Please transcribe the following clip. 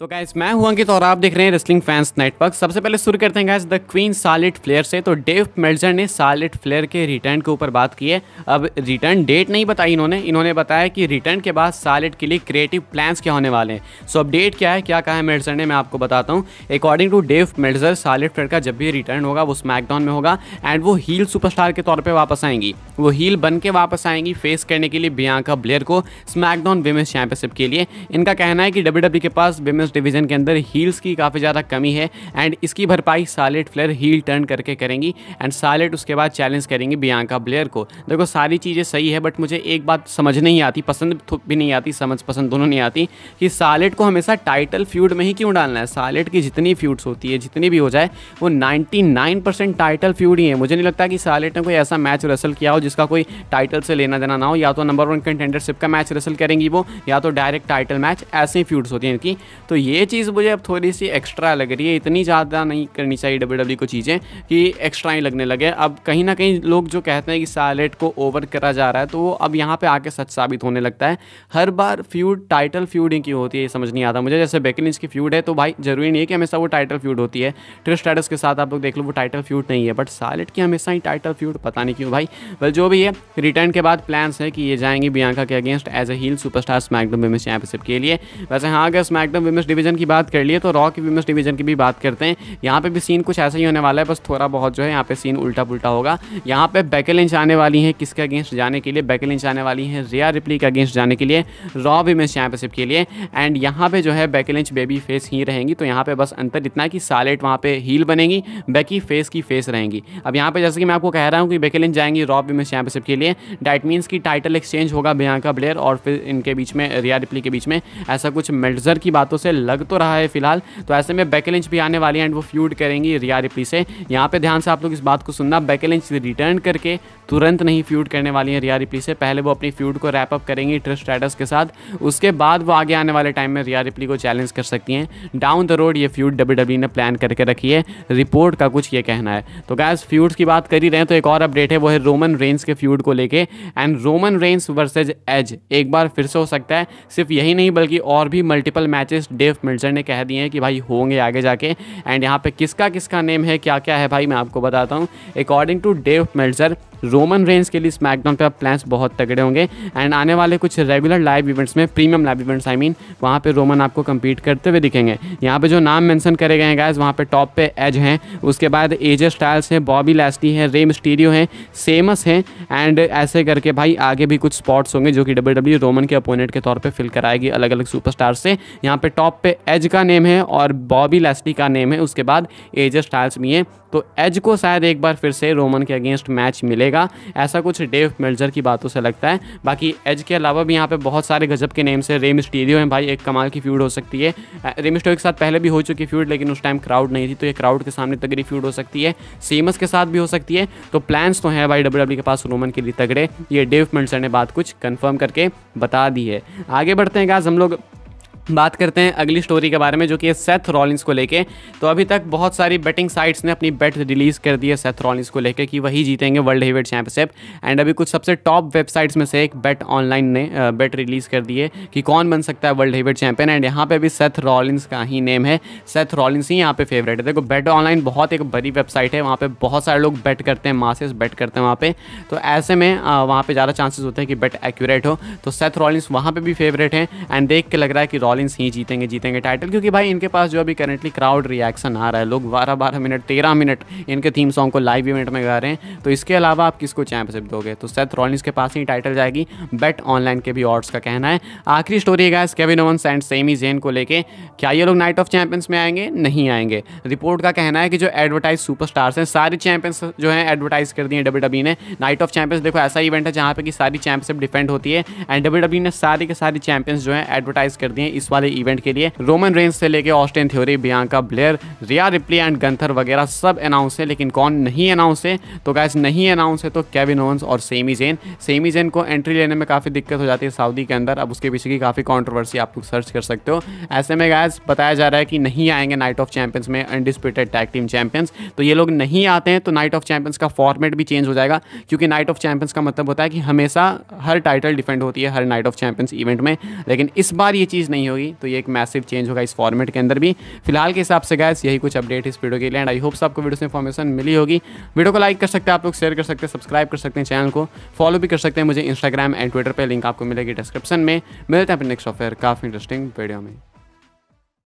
तो गाइस मैं हूँ अंकित और आप देख रहे हैं रेसलिंग फैंस नेटवर्क सबसे पहले शुरू करते हैं guys the Queen Charlotte Flair से। तो डेव मेल्जर ने सालिट फ्लेयर के रिटर्न के ऊपर बात की है। अब रिटर्न डेट नहीं बताई इन्होंने। इन्होंने बताया कि रिटर्न के बाद सालिट के लिए क्रिएटिव प्लान्स क्या होने वाले हैं। सो अब डेट क्या है, क्या कहा है मेल्जर ने, मैं आपको बताता हूँ। According to Dave Meltzer Charlotte Flair का जब भी रिटर्न होगा, वो स्मैकडाउन में होगा एंड वो हील सुपरस्टार के तौर पर वापस आएँगी। वो हील बन के वापस आएँगी फेस करने के लिए बियांका ब्लेयर को स्मैकडाउन विमेंस चैंपियनशिप के लिए। इनका कहना है कि डब्ल्यू के पास विमेंस डिवीज़न के अंदर हील्स की काफ़ी ज़्यादा कमी है एंड इसकी भरपाई सालेट फ्लेयर हील टर्न करके करेंगी एंड सालेट उसके बाद चैलेंज करेंगी बियांका ब्लेयर को। देखो, सारी चीज़ें सही है बट मुझे एक बात समझ नहीं आती, पसंद भी नहीं आती, समझ पसंद दोनों नहीं आती, कि सालेट को हमेशा टाइटल फ्यूड में ही क्यों डालना है? सालेट की जितनी फ्यूड्स होती है, जितनी भी हो जाए, वो 99 टाइटल फ्यूड ही है। मुझे नहीं लगता कि सालेट ने कोई ऐसा मैच रसल किया हो जिसका कोई टाइटल से लेना देना ना हो। या तो नंबर वन कंटेंडरशिप का मैच रसल करेंगी वो, या तो डायरेक्ट टाइटल मैच ऐसे ही फ्यूड्स होती हैं इनकी। तो ये चीज़ मुझे अब थोड़ी सी एक्स्ट्रा लग रही है। इतनी ज़्यादा नहीं करनी चाहिए डब्ल्यू डब्ल्यू को चीज़ें कि एक्स्ट्रा ही लगने लगे। अब कहीं ना कहीं लोग जो कहते हैं कि सालेट को ओवर करा जा रहा है तो वो अब यहाँ पे आके सच साबित होने लगता है। हर बार फ्यूड टाइटल फ्यूड ही क्यों होती है, ये समझ नहीं आता मुझे। जैसे बेकिलिंस की फ्यूड है तो भाई ज़रूरी नहीं है कि हमेशा वो टाइटल फ्यूड होती है। ट्रिस्ट स्टेटस के साथ आप लोग देख लो, वो टाइटल फ्यूड नहीं है। बट सालेट की हमेशा ही टाइटल फ्यूड पता नहीं क्यों भाई। बल जो भी है रिटर्न के बाद प्लान्स है कि ये जाएँगे बियांका के against as a heel superstar SmackDown women's championship के लिए। वैसे हाँ अगर स्मैकडम विमेंस डिवीज़न की बात कर लिए तो रॉ की विमेंस डिवीज़न की भी बात करते हैं। यहाँ पे भी सीन कुछ ऐसा ही होने वाला है, बस थोड़ा बहुत जो है यहाँ पे सीन उल्टा पुल्टा होगा। यहाँ पे बैकल इंच आने वाली है किसके अगेंस्ट जाने के लिए? बैकल इंच आने वाली है रिया रिप्ली के अगेंस्ट जाने के लिए। रॉ विमेंस चैंपियनशिप के लिए। एंड यहाँ पे जो है बैकल इंच बेबी फेस ही रहेंगी तो यहाँ पे बस अंतर इतना कि सालेट वहाँ पे हील बनेगी बैकी फेस की फेस रहेंगी। अब यहाँ पे जैसे कि मैं आपको कह रहा हूँ कि बैकल इंच जाएँगी, रॉ विमेंस चैंपियनशिप के लिए। डैट मीन्स की टाइटल एक्सचेंज होगा बियांका ब्लेयर और फिर इनके बीच में रिया रिप्ली के बीच में। ऐसा कुछ मेल्जर की बातों से लग तो रहा है फ़िलहाल। तो ऐसे में बैकल भी आने वाली है एंड वो फ्यूड करेंगी रिया रिप्ली से। यहाँ पे ध्यान से आप लोग इस बात को सुनना बैकल रिटर्न करके तुरंत नहीं फ्यूड करने वाली है रिया रिप्ली से। पहले वो अपनी फ्यूड को रैप अप करेंगी ट्रिस्ट स्टेटस के साथ। उसके बाद वो आगे आने वाले टाइम में रिया रिप्ली को चैलेंज कर सकती हैं। डाउन द रोड ये फ्यूड डब्ल्यू डब्ल्यू ने प्लान करके रखी है। रिपोर्ट का कुछ ये कहना है। तो गैस फ्यूड्स की बात कर ही रहे हैं तो एक और अपडेट है, वो है रोमन रेंस के फ्यूड को लेके। And Roman Reigns versus Edge एक बार फिर से हो सकता है। सिर्फ़ यही नहीं, बल्कि और भी मल्टीपल मैचेस डेव मिल्जर ने कह दिए हैं कि भाई होंगे आगे जाके। एंड यहाँ पे किसका किसका नेम है क्या क्या है भाई मैं आपको बताता हूँ। According to Dave Meltzer Roman Reigns के लिए स्मैकडाउन पे प्लान्स बहुत तगड़े होंगे। एंड आने वाले कुछ रेगुलर लाइव इवेंट्स में premium live events I mean वहाँ पे रोमन आपको compete करते हुए दिखेंगे। यहाँ पे जो नाम मेंशन करे गए हैं वहाँ पे टॉप पे एज हैं। उसके बाद एजे स्टाइल्स हैं बॉबी लैस्टी है रेम स्टीरियो हैं सेमस हैं। एंड ऐसे करके भाई आगे भी कुछ स्पॉट्स होंगे जो कि डब्ल्यू डब्ल्यू रोमन के अपोनेंट के तौर पर फिल कराएगी अलग अलग सुपरस्टार से। यहाँ पे टॉप पे एज का नेम है और बॉबी लैस्टी का नेम है। उसके बाद एजे स्टाइल्स भी हैं। तो एज को शायद एक बार फिर से रोमन के अगेंस्ट मैच मिलेगा। ऐसा कुछ डेव मिल्जर की बातों से लगता है। बाकी एज के अलावा भी यहाँ पे बहुत सारे गजब के नेम से रेम स्टीरियो हैं। भाई, एक कमाल की फ्यूड हो सकती है। रेम स्टीरियो के साथ पहले भी हो चुकी फ्यूड लेकिन उस टाइम क्राउड नहीं थी तो ये क्राउड के सामने तगड़ी फ्यूड हो सकती है। सीमस के साथ भी हो सकती है। तो प्लान्स तो हैं भाई डब्ल्यू के पास रोमन के लिए तगड़े। ये डेव मिल्जर ने बात कुछ कन्फर्म करके बता दी है। आगे बढ़ते हैं गाज हम लोग बात करते हैं अगली स्टोरी के बारे में, जो कि है सेथ रॉलिंस को लेके। तो अभी तक बहुत सारी बेटिंग साइट्स ने अपनी बेट रिलीज़ कर दी है सेथ रॉलिंस को लेके कि वही जीतेंगे वर्ल्ड हेवेट चैंपियनशिप एंड अभी कुछ सबसे टॉप वेबसाइट्स में से एक बेट ऑनलाइन ने बेट रिलीज़ कर दी है कि कौन बन सकता है वर्ल्ड हेवेट चैंपियन एंड यहाँ पर भी सेथ रॉलिंस का ही नेम है। सेथ रॉलिंस ही यहाँ पे फेवरेट है। देखो बेट ऑनलाइन बहुत एक बड़ी वेबसाइट है। वहाँ पर बहुत सारे लोग बेट करते हैं मासेस बेट करते हैं वहाँ पर तो ऐसे में वहाँ पर ज़्यादा चांसेस होते हैं कि बेट एक्यूरेट हो। तो सेथ रॉलिंस वहाँ पर भी फेवरेट हैं। एंड देख के लग रहा है कि ही जीतेंगे जीतेंगे टाइटल क्योंकि भाई इनके पास जो अभी करेंटली क्राउड रिएक्शन आ रहा है, लोग बारह बारह मिनट, तेरह मिनट इनके थीम सॉन्ग को लाइव इवेंट में गा रहे हैं। तो इसके अलावा आप किसको चैंपियनशिप दोगे? तो सेथ रॉलिंस के पास ही टाइटल जाएगी। बेट ऑनलाइन के भी ऑर्ड्स का कहना है। आखिरी स्टोरी है Kevin Owens and Sami Zayn को लेके। क्या ये लोग नाइट ऑफ़ चैंपियंस में आएँगे? नहीं आएँगे। रिपोर्ट का कहना है कि जो एडवर्टाइज सुपरस्टार्स हैं, सारे चैंपियंस जो है एडवर्टाइज कर दिए डब्ल्यू डब्ल्यू ने। नाइट ऑफ़ चैंपियंस देखो ऐसा इवेंट है जहाँ पे कि सारी चैंपियनशिप डिफेंड होती है। एंड डब्ल्यू डब्ल्यू ने सारी के सारी चैंपियंस जो है एडवर्टाइज कर दिए इस वाले इवेंट के लिए। रोमन रेंज से लेके Austin Theory Bianca Belair Rhea Ripley and Gunther वगैरह सब अनाउंस है, लेकिन कौन नहीं अनाउंस है? तो गैस नहीं अनाउंस है तो केविन ओवंस और सेमी जेन सेमी जेन को एंट्री लेने में काफ़ी दिक्कत हो जाती है सऊदी के अंदर। अब उसके पीछे की काफ़ी कॉन्ट्रोवर्सी आप लोग सर्च कर सकते हो। ऐसे में गैस बताया जा रहा है कि नहीं आएँगे नाइट ऑफ़ चैंपियंस में अनडिस्प्यूटेड टैग टीम चैंपियंस तो ये लोग नहीं आते हैं तो नाइट ऑफ़ चैंपियंस का फॉर्मेट भी चेंज हो जाएगा, क्योंकि नाइट ऑफ़ चैंपियंस का मतलब होता है कि हमेशा हर टाइटल डिफेंड होती है हर नाइट ऑफ़ चैंपियंस इवेंट में। लेकिन इस बार ये चीज़ नहीं होगी होगी तो ये एक मैसिव चेंज होगा इस फॉर्मेट के अंदर भी। फ़िलहाल के हिसाब से गैस यही कुछ अपडेट इस वीडियो के लिए एंड आई होप आपको वीडियो से इन्फॉर्मेशन मिली होगी। वीडियो को लाइक कर सकते हैं आप लोग शेयर कर सकते हैं सब्सक्राइब कर सकते हैं चैनल को। फॉलो भी कर सकते हैं मुझे इंस्टाग्राम एंड ट्विटर पर लिंक आपको मिलेगी डिस्क्रिप्शन में। मिलते हैं अपने नेक्स्ट ऑफेयर काफ़ी इंटरेस्टिंग वीडियो में।